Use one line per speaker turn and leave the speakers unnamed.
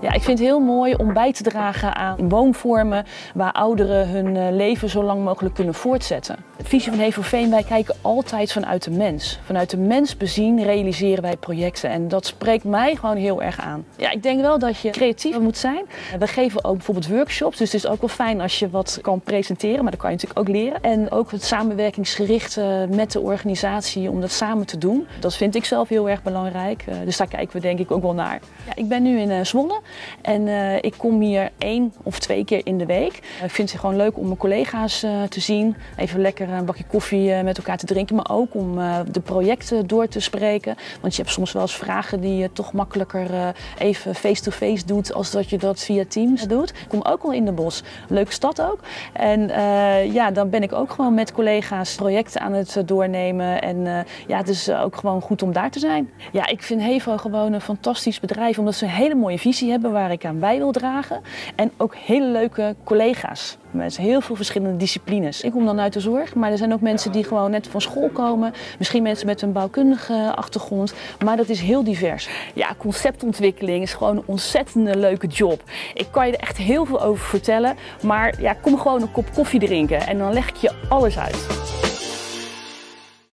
Ja, ik vind het heel mooi om bij te dragen aan woonvormen waar ouderen hun eh, leven zo lang mogelijk kunnen voortzetten. De visie van Heverveen, wij kijken altijd vanuit de mens. Vanuit de mens bezien realiseren wij projecten en dat spreekt mij gewoon heel erg aan. Ja, ik denk wel dat je creatief moet zijn. We geven ook bijvoorbeeld workshops, dus het is ook wel fijn als je wat kan presenteren, maar dat kan je natuurlijk ook leren. En ook het samenwerkingsgericht eh, met de organisatie om dat samen te doen. Dat vind ik zelf heel erg belangrijk, eh, dus daar kijken we denk ik ook wel naar. Ja, ik ben nu in Zwolle en ik kom hier één of twee keer in de week. Ik vind het gewoon leuk om mijn collega's te zien, even lekker een bakje koffie met elkaar te drinken, maar ook om de projecten door te spreken. Want je hebt soms wel eens vragen die je toch makkelijker eh, even face-to-face doet als dat je dat via Teams doet. Ik kom ook al in de bos. Leuke stad ook. En ja, dan ben ik ook gewoon met collega's projecten aan het doornemen. En ja, het is ook gewoon goed om daar te zijn. Ja, ik vind Hevo gewoon een fantastisch bedrijf omdat ze een hele mooie visie hebben waar ik aan bij wil dragen. En ook hele leuke collega's. Met heel veel verschillende disciplines. Ik kom dan uit de zorg, maar er zijn ook mensen die gewoon net van school komen. Misschien mensen met een bouwkundige achtergrond. Maar dat is heel divers. Ja, conceptontwikkeling is gewoon een ontzettende leuke job. Ik kan je er echt heel veel over vertellen. Maar ja, kom gewoon een kop koffie drinken en dan leg ik je alles uit.